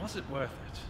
Was it worth it?